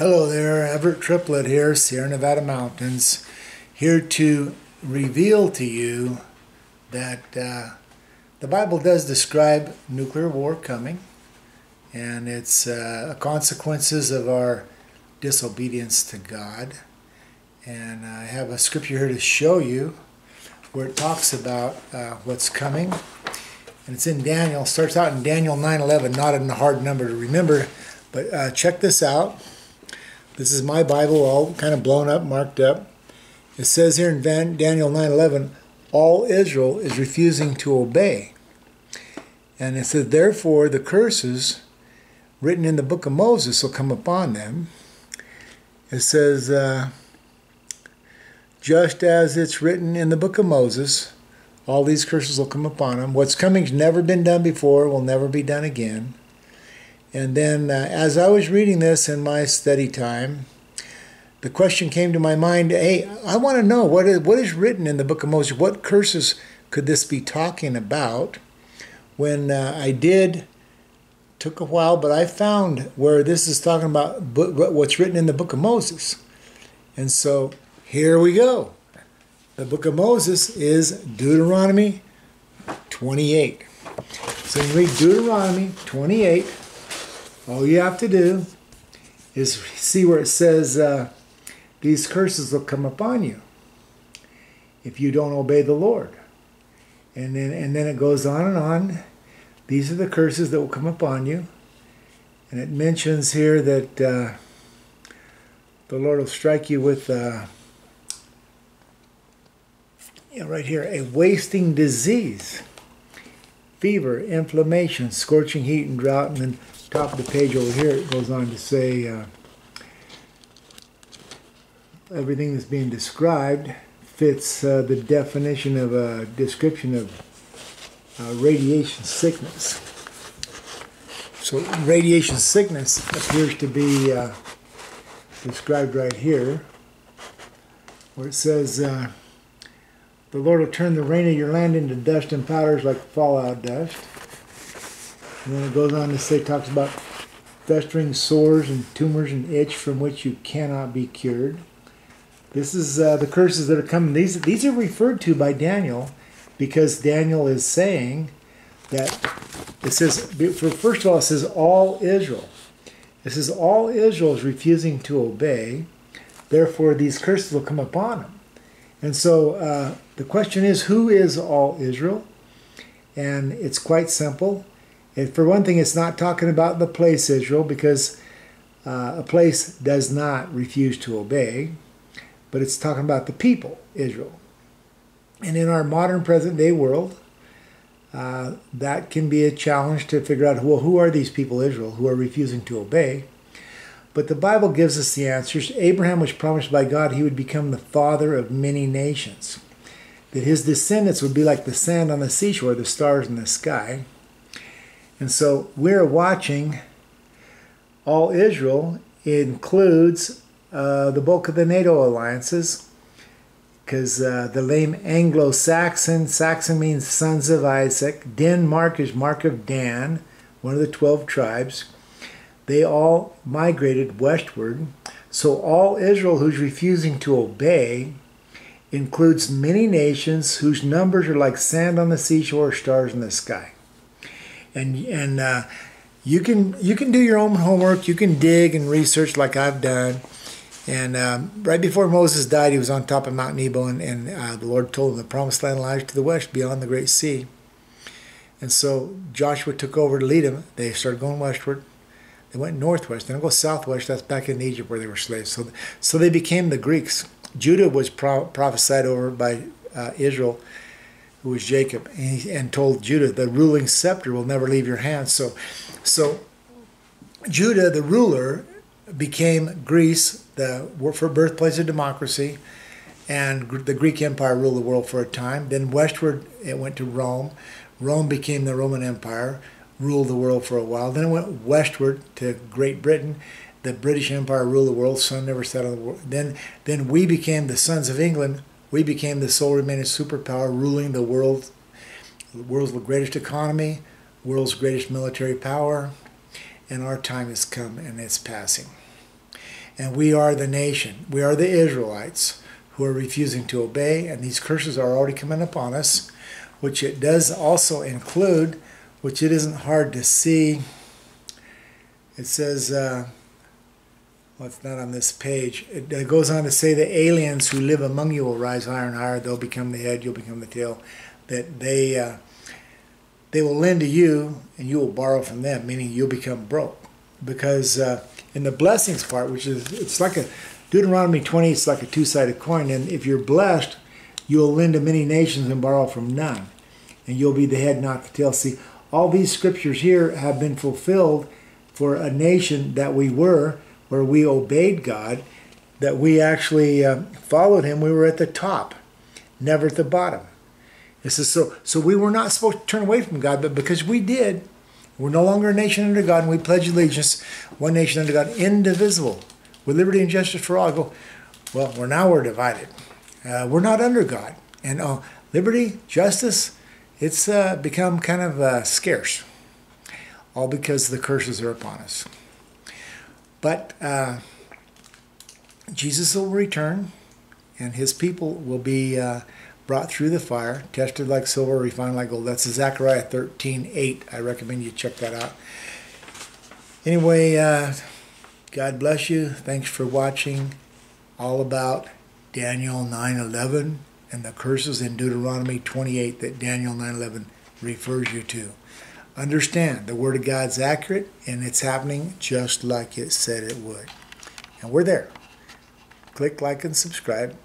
Hello there, Everett Triplett here, Sierra Nevada Mountains, here to reveal to you that uh, the Bible does describe nuclear war coming and its uh, consequences of our disobedience to God. And I have a scripture here to show you where it talks about uh, what's coming. And it's in Daniel, starts out in Daniel 9:11, not a hard number to remember, but uh, check this out. This is my Bible, all kind of blown up, marked up. It says here in Daniel 9:11, all Israel is refusing to obey. And it says, therefore, the curses written in the book of Moses will come upon them. It says, uh, just as it's written in the book of Moses, all these curses will come upon them. What's coming's never been done before, will never be done again. And then, uh, as I was reading this in my study time, the question came to my mind hey, I want to know what is, what is written in the book of Moses? What curses could this be talking about? When uh, I did, took a while, but I found where this is talking about what's written in the book of Moses. And so here we go. The book of Moses is Deuteronomy 28. So you read Deuteronomy 28 all you have to do is see where it says uh, these curses will come upon you if you don't obey the Lord. And then, and then it goes on and on. These are the curses that will come upon you. And it mentions here that uh, the Lord will strike you with, uh, right here, a wasting disease, fever, inflammation, scorching heat, and drought. And then top of the page over here, it goes on to say uh, everything that's being described fits uh, the definition of a description of uh, radiation sickness. So radiation sickness appears to be uh, described right here, where it says, uh, the Lord will turn the rain of your land into dust and powders like fallout dust. And then it goes on to say, talks about festering sores and tumors and itch from which you cannot be cured. This is uh, the curses that are coming. These, these are referred to by Daniel because Daniel is saying that it says, first of all, it says all Israel. It says all Israel is refusing to obey, therefore these curses will come upon them. And so uh, the question is, who is all Israel? And it's quite simple. And for one thing, it's not talking about the place Israel because uh, a place does not refuse to obey, but it's talking about the people Israel. And in our modern present day world, uh, that can be a challenge to figure out well, who are these people Israel who are refusing to obey? But the Bible gives us the answers. Abraham was promised by God he would become the father of many nations, that his descendants would be like the sand on the seashore, the stars in the sky. And so we're watching all Israel includes uh, the bulk of the NATO alliances because uh, the name Anglo-Saxon, Saxon means sons of Isaac, Denmark is Mark of Dan, one of the 12 tribes. They all migrated westward. So all Israel who's refusing to obey includes many nations whose numbers are like sand on the seashore, stars in the sky and and uh, you can you can do your own homework. You can dig and research like I've done. And um, right before Moses died, he was on top of Mount Nebo, and, and uh, the Lord told him the promised land lies to the west, beyond the great sea. And so Joshua took over to lead them. They started going westward. They went northwest. They don't go southwest. That's back in Egypt where they were slaves. So, so they became the Greeks. Judah was pro- prophesied over by uh, Israel who was Jacob, and, he, and told Judah, "The ruling scepter will never leave your hands." So, so Judah, the ruler, became Greece, the for birthplace of democracy, and the Greek Empire ruled the world for a time. Then westward, it went to Rome. Rome became the Roman Empire, ruled the world for a while. Then it went westward to Great Britain. The British Empire ruled the world. Sun never set on the world. Then, then we became the sons of England, we became the sole remaining superpower ruling the world, the world's greatest economy, world's greatest military power, and our time has come and it's passing. and we are the nation. We are the Israelites who are refusing to obey, and these curses are already coming upon us, which it does also include, which it isn't hard to see. It says, uh, well, it's not on this page. It, goes on to say the aliens who live among you will rise higher and higher. They'll become the head, you'll become the tail. That they uh, they will lend to you, and you will borrow from them, meaning you'll become broke. Because uh, in the blessings part, which is it's like a Deuteronomy 20, it's like a two-sided coin. And if you're blessed, you'll lend to many nations and borrow from none, and you'll be the head, not the tail. See, all these scriptures here have been fulfilled for a nation that we were, where we obeyed God, that we actually uh, followed Him. We were at the top, never at the bottom. It says so. So we were not supposed to turn away from God, but because we did, we're no longer a nation under God, and we pledge allegiance, one nation under God, indivisible, with liberty and justice for all. I go, well, we're now we're divided. Uh, we're not under God, and uh, liberty, justice, it's uh, become kind of uh, scarce, all because the curses are upon us. But uh, Jesus will return, and His people will be uh, brought through the fire, tested like silver, refined like gold. That's Zechariah 13 8. I recommend you check that out. Anyway, uh, God bless you. Thanks for watching. All about Daniel 9 11 and the curses in Deuteronomy 28 that Daniel 9 11 refers you to. Understand the Word of God's accurate and it's happening just like it said it would. And we're there. Click like and subscribe.